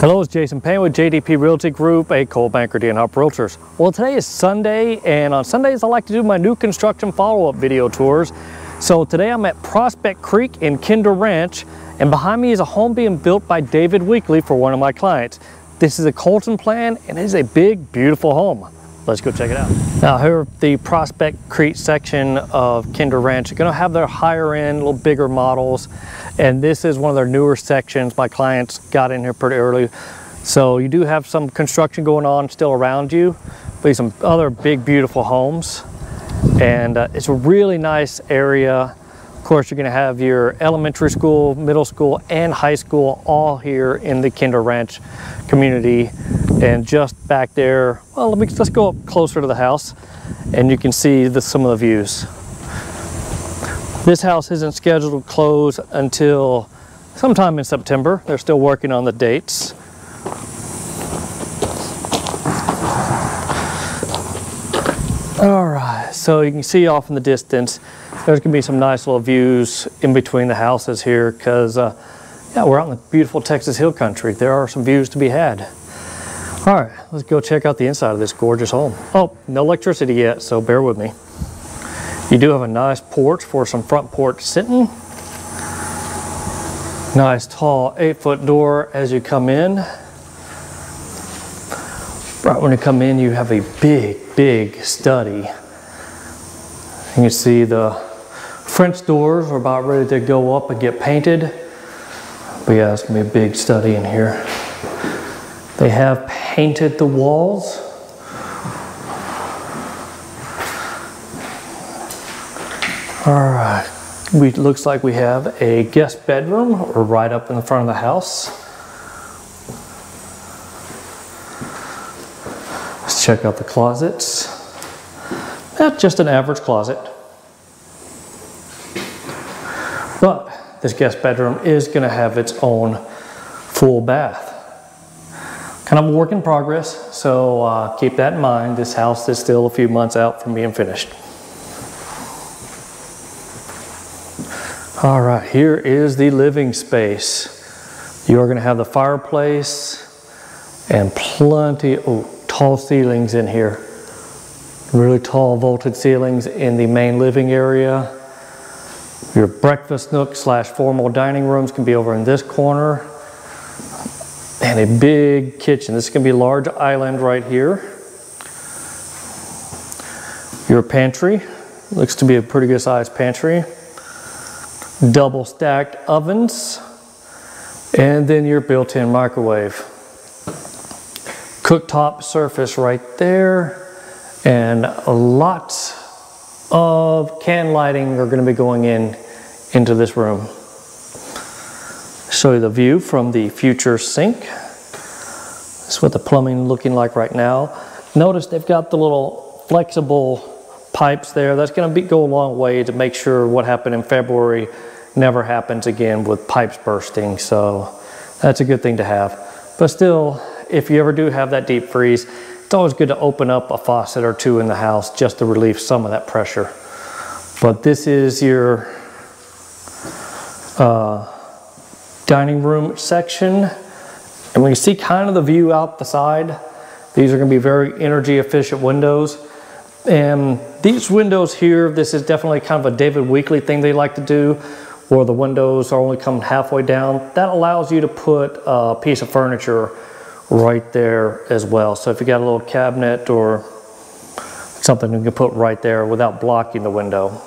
Hello, it's Jason Payne with JDP Realty Group, a Coldwell Banker D&H Realtors. Well, today is Sunday, and on Sundays I like to do my new construction follow-up video tours. So today I'm at Prospect Creek in Kinder Ranch, and behind me is a home being built by David Weekley for one of my clients. This is a Colton plan, and it is a big, beautiful home. Let's go check it out. Now here, the Prospect Creek section of Kinder Ranch are gonna have their higher end, little bigger models. And this is one of their newer sections. My clients got in here pretty early. So you do have some construction going on still around you, but some other big, beautiful homes. And uh, it's a really nice area. Of course, you're gonna have your elementary school, middle school, and high school all here in the Kinder Ranch community. And just back there, well, let me, let's go up closer to the house and you can see the, some of the views. This house isn't scheduled to close until sometime in September. They're still working on the dates. All right, so you can see off in the distance, there's gonna be some nice little views in between the houses here because uh, yeah, we're out in the beautiful Texas Hill Country. There are some views to be had. All right, let's go check out the inside of this gorgeous home. Oh, no electricity yet, so bear with me. You do have a nice porch for some front porch sitting. Nice tall eight foot door as you come in. Right when you come in, you have a big, big study. You can see the French doors are about ready to go up and get painted. But yeah, it's gonna be a big study in here. They have painted the walls. All right, we, looks like we have a guest bedroom right up in the front of the house. Let's check out the closets. Not just an average closet. But this guest bedroom is gonna have its own full bath kind of a work in progress, so uh, keep that in mind. This house is still a few months out from being finished. All right, here is the living space. You are going to have the fireplace and plenty of tall ceilings in here. Really tall vaulted ceilings in the main living area. Your breakfast nook slash formal dining rooms can be over in this corner and a big kitchen. This is to be a large island right here. Your pantry looks to be a pretty good sized pantry. Double stacked ovens. And then your built-in microwave. Cooktop surface right there. And a lot of can lighting are to be going in into this room show you the view from the future sink. This is what the plumbing looking like right now. Notice they've got the little flexible pipes there. That's going to be, go a long way to make sure what happened in February never happens again with pipes bursting. So that's a good thing to have. But still, if you ever do have that deep freeze, it's always good to open up a faucet or two in the house just to relieve some of that pressure. But this is your uh, dining room section. And we can see kind of the view out the side. These are gonna be very energy efficient windows. And these windows here, this is definitely kind of a David Weekley thing they like to do, where the windows are only coming halfway down. That allows you to put a piece of furniture right there as well. So if you got a little cabinet or something you can put right there without blocking the window.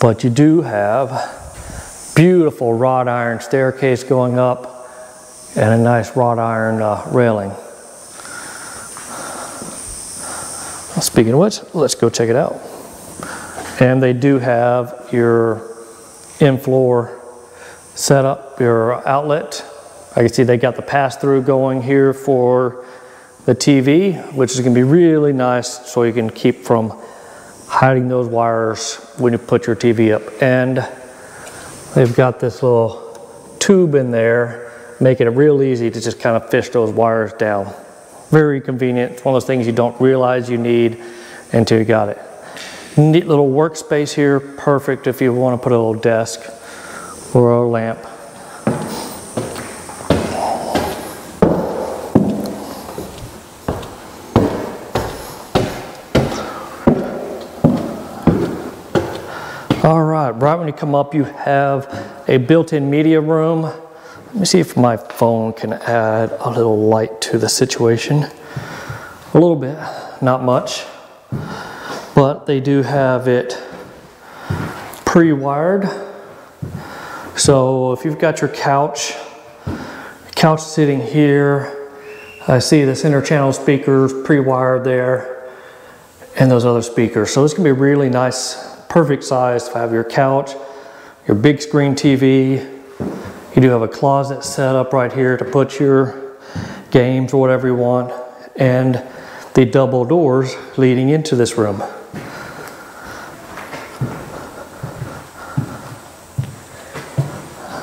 But you do have beautiful wrought iron staircase going up and a nice wrought iron uh, railing. Speaking of which, let's go check it out. And they do have your in-floor setup, your outlet. I can see they got the pass-through going here for the TV, which is gonna be really nice so you can keep from hiding those wires when you put your TV up. And They've got this little tube in there, making it real easy to just kind of fish those wires down. Very convenient. It's one of those things you don't realize you need until you got it. Neat little workspace here, perfect if you want to put a little desk or a lamp. right, right when you come up, you have a built-in media room. Let me see if my phone can add a little light to the situation. A little bit, not much, but they do have it pre-wired. So if you've got your couch, couch sitting here, I see the center channel speakers pre-wired there and those other speakers. So it's gonna be really nice perfect size to have your couch, your big screen TV. You do have a closet set up right here to put your games or whatever you want, and the double doors leading into this room.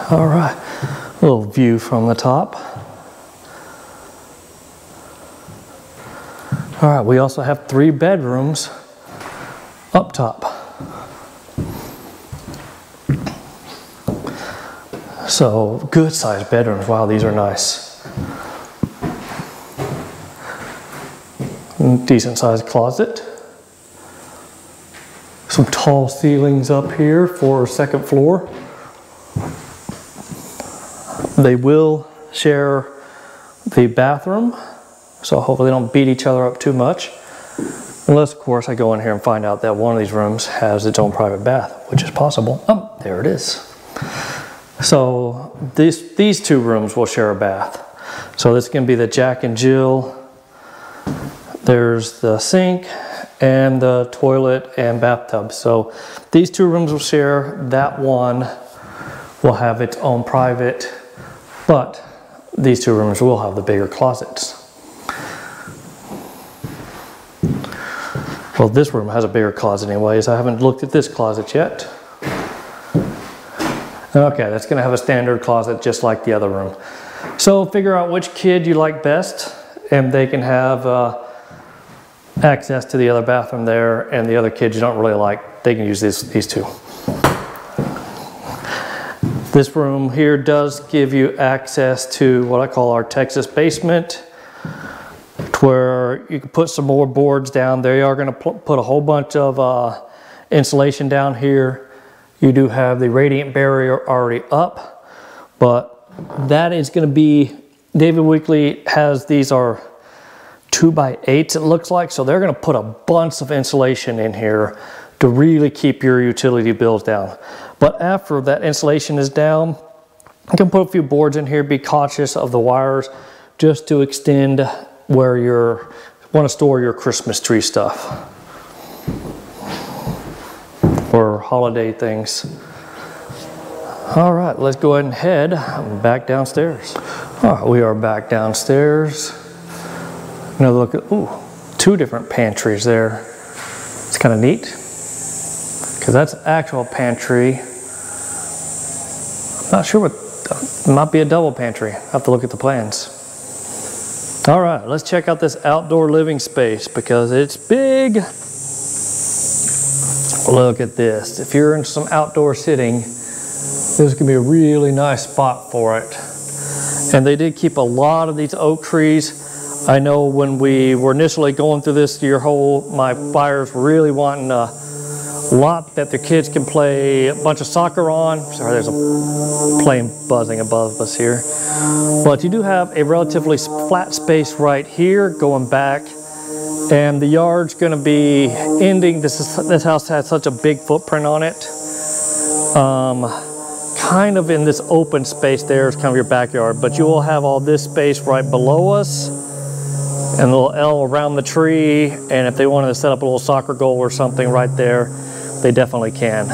All right, a little view from the top. All right, we also have three bedrooms up top. So good sized bedrooms. Wow, these are nice. Decent sized closet. Some tall ceilings up here for second floor. They will share the bathroom, so hopefully they don't beat each other up too much. Unless, of course, I go in here and find out that one of these rooms has its own private bath, which is possible. Oh, there it is. So these, these two rooms will share a bath. So this can be the Jack and Jill. There's the sink and the toilet and bathtub. So these two rooms will share. That one will have its own private, but these two rooms will have the bigger closets. Well, this room has a bigger closet anyways. I haven't looked at this closet yet. Okay, that's gonna have a standard closet just like the other room. So figure out which kid you like best and they can have uh, access to the other bathroom there and the other kids you don't really like, they can use these, these two. This room here does give you access to what I call our Texas basement where you can put some more boards down. They are gonna put a whole bunch of uh, insulation down here you do have the radiant barrier already up, but that is going to be, David Weekley has, these are two by eights it looks like, so they're going to put a bunch of insulation in here to really keep your utility bills down. But after that insulation is down, you can put a few boards in here, be cautious of the wires just to extend where you want to store your Christmas tree stuff or holiday things. All right, let's go ahead and head back downstairs. All right, we are back downstairs. Another look at, ooh, two different pantries there. It's kind of neat because that's actual pantry. I'm not sure what, might be a double pantry. I have to look at the plans. All right, let's check out this outdoor living space because it's big. Look at this. If you're in some outdoor sitting, this can be a really nice spot for it. And they did keep a lot of these oak trees. I know when we were initially going through this your whole, my buyers were really wanting a lot that their kids can play a bunch of soccer on. Sorry, there's a plane buzzing above us here. But you do have a relatively flat space right here going back and the yard's going to be ending. This is this house has such a big footprint on it. Um, kind of in this open space there is kind of your backyard, but you will have all this space right below us and a little L around the tree. And if they wanted to set up a little soccer goal or something right there, they definitely can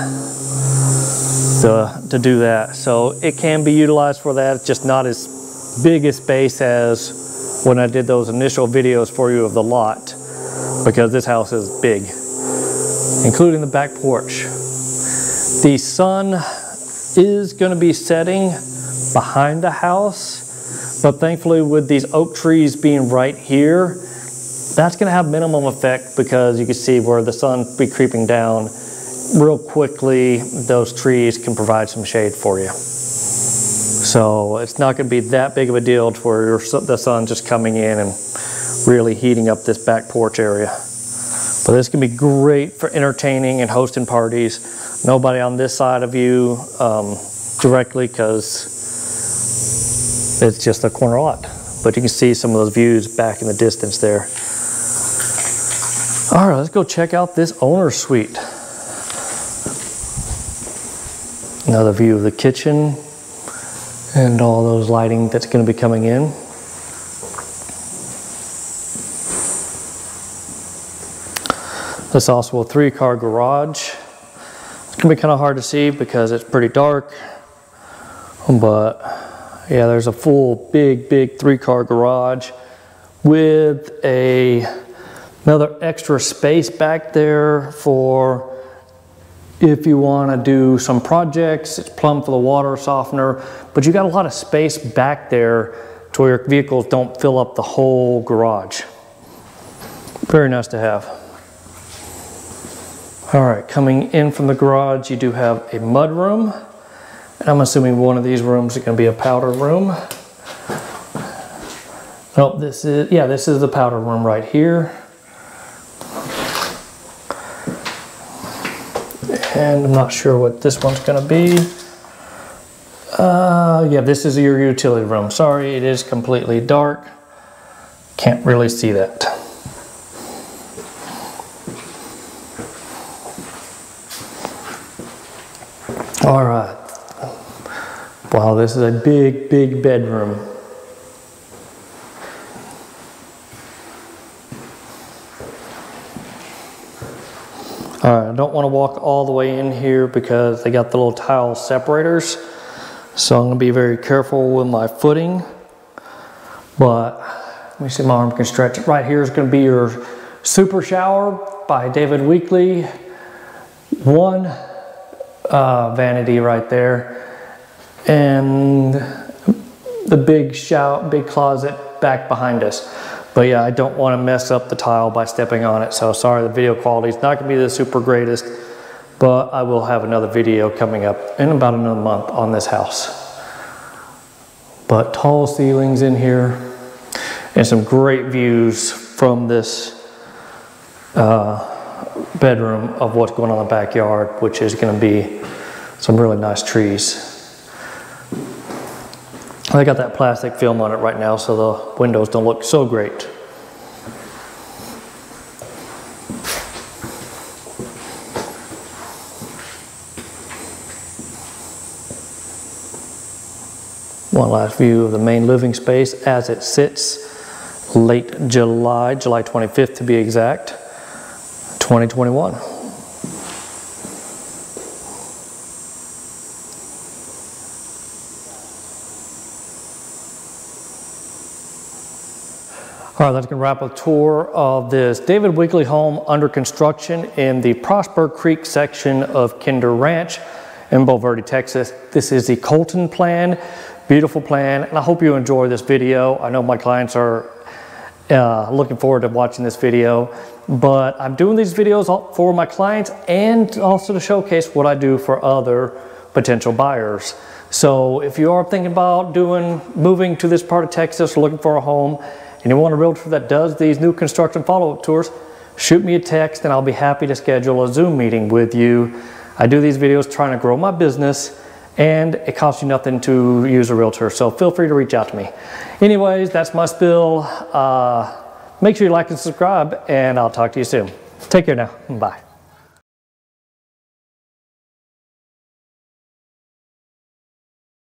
to, to do that. So it can be utilized for that. Just not as big a space as when I did those initial videos for you of the lot because this house is big, including the back porch. The sun is going to be setting behind the house, but thankfully with these oak trees being right here, that's going to have minimum effect because you can see where the sun be creeping down real quickly, those trees can provide some shade for you. So it's not going to be that big of a deal to where the sun's just coming in and really heating up this back porch area. But this can be great for entertaining and hosting parties. Nobody on this side of you um, directly because it's just a corner lot. But you can see some of those views back in the distance there. All right, let's go check out this owner suite. Another view of the kitchen and all those lighting that's going to be coming in. This also a three car garage. It's going to be kind of hard to see because it's pretty dark, but yeah, there's a full big, big three car garage with a another extra space back there for if you want to do some projects. It's plumb for the water softener, but you got a lot of space back there to where your vehicles don't fill up the whole garage. Very nice to have. All right, coming in from the garage, you do have a mud room. And I'm assuming one of these rooms is gonna be a powder room. Nope, this is, yeah, this is the powder room right here. And I'm not sure what this one's gonna be. Uh, yeah, this is your utility room. Sorry, it is completely dark. Can't really see that. All right. Wow, this is a big, big bedroom. All right, I don't want to walk all the way in here because they got the little tile separators. So I'm going to be very careful with my footing. But let me see my arm can stretch. Right here is going to be your super shower by David Weekley. One uh, vanity right there. And the big shower, big closet back behind us. But yeah, I don't want to mess up the tile by stepping on it. So sorry, the video quality is not going to be the super greatest, but I will have another video coming up in about another month on this house. But tall ceilings in here and some great views from this uh, bedroom of what's going on in the backyard, which is going to be some really nice trees. I got that plastic film on it right now so the windows don't look so great. One last view of the main living space as it sits late July, July 25th to be exact, 2021. All right, to wrap a tour of this David Weekley home under construction in the Prospect Creek section of Kinder Ranch in Bulverde, Texas. This is the Colton plan, beautiful plan, and I hope you enjoy this video. I know my clients are uh, looking forward to watching this video, but I'm doing these videos for my clients and also to showcase what I do for other potential buyers. So if you are thinking about doing, moving to this part of Texas, looking for a home, and you want a realtor that does these new construction follow-up tours, shoot me a text and I'll be happy to schedule a Zoom meeting with you. I do these videos trying to grow my business and it costs you nothing to use a realtor. So feel free to reach out to me. Anyways, that's my spill. Uh, make sure you like and subscribe and I'll talk to you soon. Take care now. Bye.